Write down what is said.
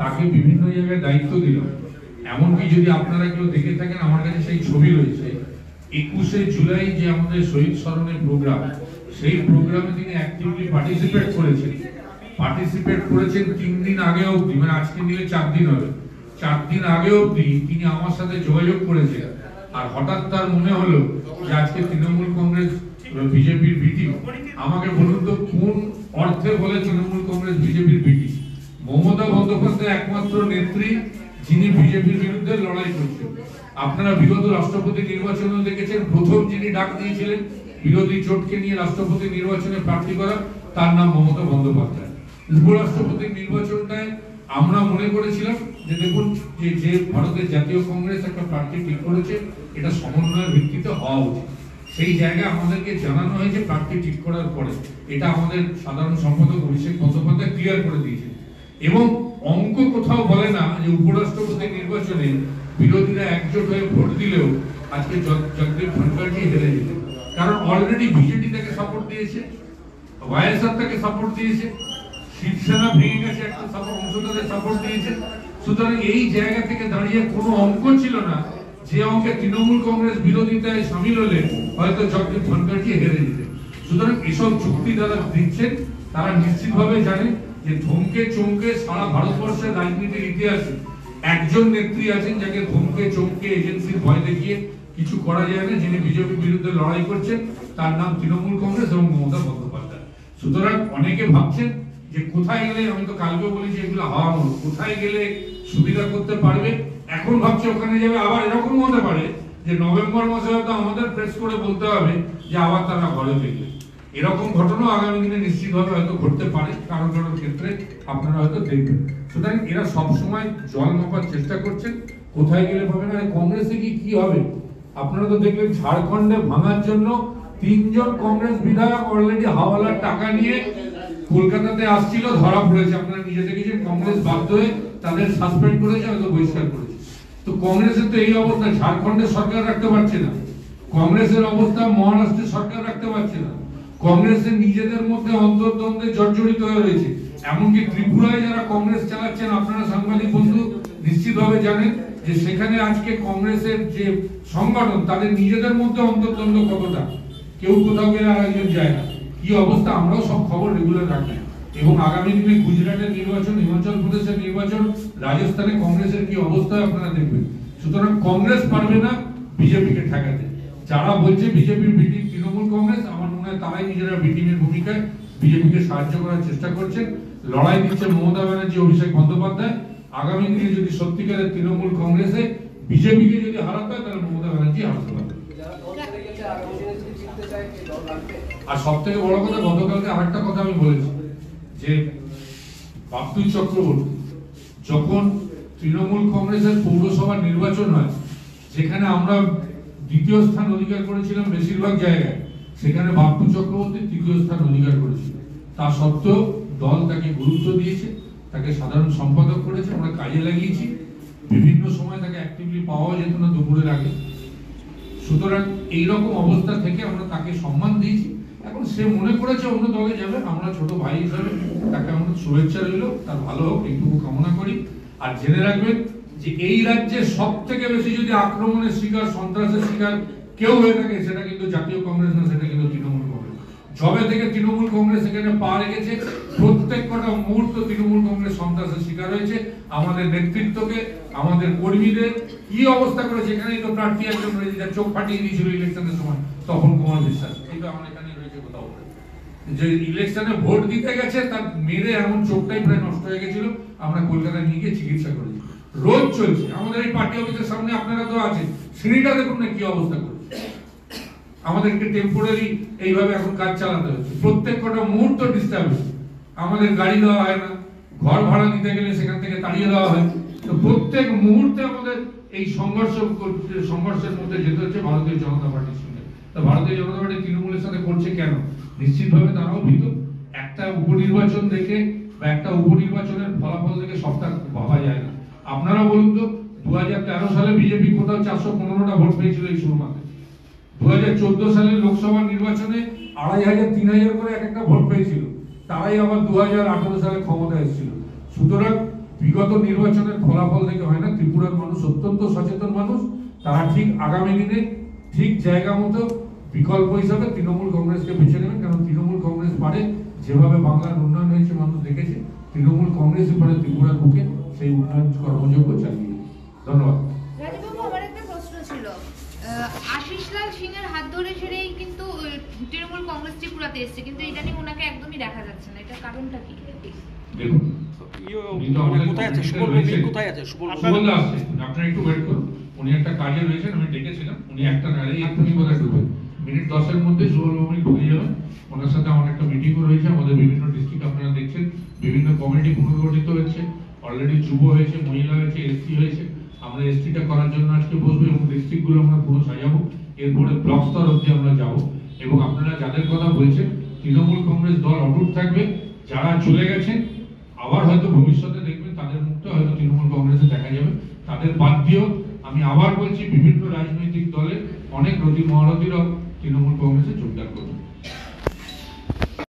তাকে বিভিন্ন জায়গায় দায়িত্ব দিলাম এমনকি যদি আপনারা কেউ দেখে থাকেন, আমার কাছে সেই ছবি রয়েছে। একুশে জুলাই যে আমাদের শহীদ স্মরণের প্রোগ্রাম সেই প্রোগ্রামে তিনি অ্যাক্টিভলি পার্টিসিপেট করেছেন। পার্টিসিপেট করেছেন তিন দিন আগে অবধি মানে আজকে নিলে চার দিন হবে। চার দিন আগে অবধি তিনি আমার সাথে যোগাযোগ করেছেন আর হঠাৎ তার মনে হলো যে আজকে তৃণমূল কংগ্রেস, বিজেপির বিটি। আমাকে বলুন তো, কোন অর্থে বলে তৃণমূল কংগ্রেস, বিজেপির বিটি? মমতা বন্দ্যোপাধ্যায় একমাত্র নেত্রী যিনি বিজেপির বিরুদ্ধে লড়াই করছেন। আপনারা বিগত রাষ্ট্রপতি নির্বাচনে দেখেছেন, প্রথম যিনি ডাক দিয়েছিলেন, বিরোধী জোটকে নিয়ে রাষ্ট্রপতি নির্বাচনে প্রার্থী করা, তার নাম মমতা বন্দ্যোপাধ্যায়। উপরাষ্ট্রপতি নির্বাচনটায় আমরা মনে করেছিলাম যে দেখুন, যে যে ভারতের জাতীয় কংগ্রেস একটা প্রার্থী ঠিক করেছে, এটা সমন্বয়ের ভিত্তিতে হওয়া উচিত। সেই জায়গায় আমাদেরকে জানানো হয়েছে প্রার্থী ঠিক করার পরে। এটা আমাদের সাধারণ সম্পাদক অভিষেক বন্দ্যোপাধ্যায় ক্লিয়ার করে দিয়েছে এবং অঙ্ক কোথাও বলে না যে উপরাষ্ট্রপতি নির্বাচনে বিরোধীরা একজোট হয়ে ভোট দিলেও আজকে জগদীপ ধনখড়জি হেরে যেতেন কারণ অলরেডি বিজেপি তাকে সাপোর্ট দিয়েছে ওয়াইএসআর তাকে সাপোর্ট দিয়েছে, শিবসেনা ভেঙে গেছে, একটা সাপোর্ট অংশ তাদের সাপোর্ট দিয়েছে। সুতরাং এই জায়গা থেকে দাঁড়িয়ে কোনো অঙ্ক ছিল না যে অঙ্কে তৃণমূল কংগ্রেস বিরোধিতায় সামিল হলে হয়তো জগদীপ ধনখড়জি হেরে যেতেন। সুতরাং এসব চুক্তি যারা দিচ্ছেন, তারা নিশ্চিতভাবে জানে যে ধমকে চমকে সারা ভারতবর্ষের রাজনীতির ইতিহাসে একজন নেত্রী আছেন যাকে ধমকে চমকে এজেন্সির ভয় দেখিয়ে কিছু করা যায় না, যিনি বিজেপির বিরুদ্ধে লড়াই করছেন, তার নাম তৃণমূল কংগ্রেস এবং মমতা বন্দ্যোপাধ্যায়। সুতরাং অনেকে ভাবছেন যে কোথায় গেলে, আমি তো কালকে বলেছি এগুলো হাওয়া কোথায় গেলে সুবিধা করতে পারবে? এখন ভাবছে ওখানে যাবে, আবার এরকম হতে পারে যে নভেম্বর মাসে হয়তো আমাদের প্রেস করে বলতে হবে যে আবার তারা ঘরে ফিরবে। এরকম ঘটনা আগামী দিনে নিশ্চিতভাবে হয়তো ঘটতে পারে কারও কারও ক্ষেত্রে আপনারা হয়তো দেখবেন। সুতরাং এরা সবসময় জল মাপার চেষ্টা করছেন কোথায় গেলে পাবে না কংগ্রেসে কি কি হবে? আপনারা তো দেখলেন ঝাড়খণ্ডে ভাঙার জন্য তিনজন কংগ্রেস বিধায়ক অলরেডি হাওয়ালার টাকা নিয়ে কলকাতাতে আসছিল, ধরা পড়েছে। আপনারা নিজে দেখেছেন, কংগ্রেস বাধ্য হয়ে তাদের সাসপেন্ড করেছে, হয়তো বহিষ্কার করেছে। তো কংগ্রেসের তো এই অবস্থা, ঝাড়খণ্ডের সরকার রাখতে পারছে না। কংগ্রেসের অবস্থা, মহারাষ্ট্রের সরকার রাখতে পারছে না। কংগ্রেসের নিজেদের মধ্যে অন্তর্দ্বন্দ্বে জর্জরিত হয়ে রয়েছে। এমনকি ত্রিপুরায় যারা কংগ্রেস চালাচ্ছেন, আপনারা সাংবাদিক বন্ধু নিশ্চিতভাবে জানেন যে সেখানে আজকে কংগ্রেসের যে সংগঠন, তাদের নিজেদের মধ্যে অন্তর্দ্বন্দ্ব কতটা? কেউ কোথাও গেলে আর যায় না। কি অবস্থা? আমরাও সব খবর রেগুলার রাখি। এবং আগামী দিনে গুজরাটের নির্বাচন, হিমাচল প্রদেশের নির্বাচন, রাজস্থানে কংগ্রেসের কি অবস্থা আপনারা দেখবেন। সুতরাং কংগ্রেস পারবে না বিজেপিকে ঠেকাতে। যারা বলছে বিজেপির বিটি, তৃণমূল কংগ্রেস তারাই নিজেরা বিটিমের ভূমিকায় বিজেপিকে সাহায্য করার চেষ্টা করছেন। লড়াই দিচ্ছে মমতা ব্যানার্জি, অভিষেক বন্দ্যোপাধ্যায়। আগামী দিনে যদি সত্যিকারের তৃণমূল কংগ্রেসে বিজেপিকে যদি হারাতে হয়, তাহলে মমতা ব্যানার্জি হারাতে রাখবে আর সব থেকে বড় কথা, গতকালকে আরেকটা কথা আমি বলেছি, যে বাপ্তুল চক্রবর্তী যখন তৃণমূল কংগ্রেসের পৌরসভা নির্বাচন হয়, যেখানে আমরা দ্বিতীয় স্থান অধিকার করেছিলাম বেশিরভাগ জায়গায় সেখানে বাপ্তু চক্রবর্তী তৃতীয় স্থান অধিকার করেছিল। তা সত্ত্বেও দল তাকে গুরুত্ব দিয়েছে, তাকে সাধারণ সম্পাদক করেছে, আমরা কাজে লাগিয়েছি। বিভিন্ন সময় তাকে অ্যাক্টিভলি পাওয়া যেত না দুপুরের আগে। সুতরাং এইরকম অবস্থা থেকে আমরা তাকে সম্মান দিয়েছি। এখন সে মনে করেছে অন্য দলে যাবে, আমরা ছোট ভাই হিসাবে তাকে আমাদের শুভেচ্ছা রইল, তার ভালো হোক, এইটুকু কামনা করি। আর জেনে রাখবেন যে এই রাজ্যে সব থেকে বেশি যদি আক্রমণের শিকার, সন্ত্রাসের শিকার কেউ হয়ে থাকে, সেটা কিন্তু জাতীয় কংগ্রেস না, সেটা কিন্তু তৃণমূল কংগ্রেস। যবে থেকে তৃণমূল কংগ্রেস এখানে পা রেখেছে, প্রত্যেক কটা মুহূর্ত তৃণমূল কংগ্রেস সন্ত্রাসের শিকার হয়েছে। আমাদের নেতৃত্বকে, আমাদের কর্মীদের কি অবস্থা করেছে, এখানেই তো প্রার্থী একজন রয়েছে, যার চোখ ফাটিয়ে দিয়েছিল ইলেকশনের সময় তখন কুমার বিশ্বাস। এইটা আমার এখানে রয়েছে কোথাও যে ইলেকশনে ভোট দিতে গেছে, তার মেরে এমন চোখটাই প্রায় নষ্ট হয়ে গেছিল। আমরা কলকাতায় নিয়ে গিয়ে চিকিৎসা করেছি। রোজ চলছে। আমাদের এই পার্টি অফিসের সামনে আপনারা তো আছেন। সিঁড়িটা দেখুন না কি অবস্থা করেছে। আমাদেরকে টেম্পোরারি এইভাবে এখন কাজ চালাতে হচ্ছে। প্রত্যেক কটা মুহূর্ত ডিস্টার্ব আমাদের গাড়ি দেওয়া হয় না, ঘর ভাড়া দিতে গেলে সেখান থেকে তাড়িয়ে দেওয়া হয়। তো প্রত্যেক মুহূর্তে আমাদের এই সংঘর্ষ সংঘর্ষের মধ্যে যেতে হচ্ছে ভারতীয় জনতা পার্টির সঙ্গে। তো ভারতীয় জনতা পার্টি তৃণমূলের সাথে করছে কেন? নিশ্চিতভাবে তারাও ভীত। একটা উপনির্বাচন দেখে বা একটা উপনির্বাচনের ফলাফল দেখে সবটা ভাবা যায় না। আপনারা বলুন তো দু হাজার তেরো সালে বিজেপি কোথাও চারশো পনেরোটা ভোট পেয়েছিল এই শুরুমাতে দু হাজার চোদ্দ সালের লোকসভা নির্বাচনে আড়াই হাজার, তিন হাজার করে এক একটা ভোট পেয়েছিল। তারাই আবার দু হাজার আঠারো সালে ক্ষমতা এসেছিল। সুতরাং বিগত নির্বাচনের ফলাফল দেখে হয় না, ত্রিপুরার মানুষ অত্যন্ত সচেতন মানুষ, তারা ঠিক আগামী দিনে ঠিক জায়গা মতো বিকল্প হিসাবে তৃণমূল কংগ্রেসকে বেছে নেবেন, কারণ তৃণমূল কংগ্রেস পারে, যেভাবে বাংলার উন্নয়ন হয়েছে মানুষ দেখেছে, তৃণমূল কংগ্রেসই পারে ত্রিপুরার বুকে সেই উন্নয়ন কর্মযোগ্য চালিয়ে ধন্যবাদ রাজীববাবু আমার একটা প্রশ্ন ছিল আহ, আশিস লাল সিং এর হাত ধরে ছেড়েই কিন্তু আহ, তৃণমূল কংগ্রেস ত্রিপুরাতে এসছে কিন্তু ইদানিং ওনাকে একদমই দেখা যাচ্ছে না। এটা কারণটা কি? কোথায় আছে? সুবল। কোথায় আছে? সুবল আপনারা একটু ওয়েট করুন। উনি একটা কাজে রয়েছেন আমি ডেকেছিলাম। উনি একটা নাড়ে এক্ষুনি বোধহয় ঢুকবেন? মিনিট দশের মধ্যে সুবল ভৌমিক ঢুকে যাবেন। ওনার সাথে আমার একটা মিটিংও রয়েছে আমাদের বিভিন্ন ডিস্ট্রিক্ট আপনারা দেখছেন। বিভিন্ন কমিটি পুনর্গঠিত হয়েছে। অলরেডি যুব হয়েছে মহিলা হয়েছে এসসি হয়েছে। আমরা এসটিটা করার জন্য আজকে বসবো এবং ডিস্ট্রিক্টগুলো আমরা পুরো সাজাবো। এরপরে ব্লক স্তর অব্দি আমরা যাব। এবং আপনারা যাদের কথা বলছেন, তৃণমূল কংগ্রেস দল অটুট থাকবে, যারা চলে গেছেন আবার হয়তো ভবিষ্যতে দেখবেন তাদের মুখটা হয়তো তৃণমূল কংগ্রেসে দেখা যাবে। তাদের বাদ দিয়েও আমি আবার বলছি, বিভিন্ন রাজনৈতিক দলের অনেক রতি মহারথীরাও তৃণমূল কংগ্রেসে যোগদান করবে।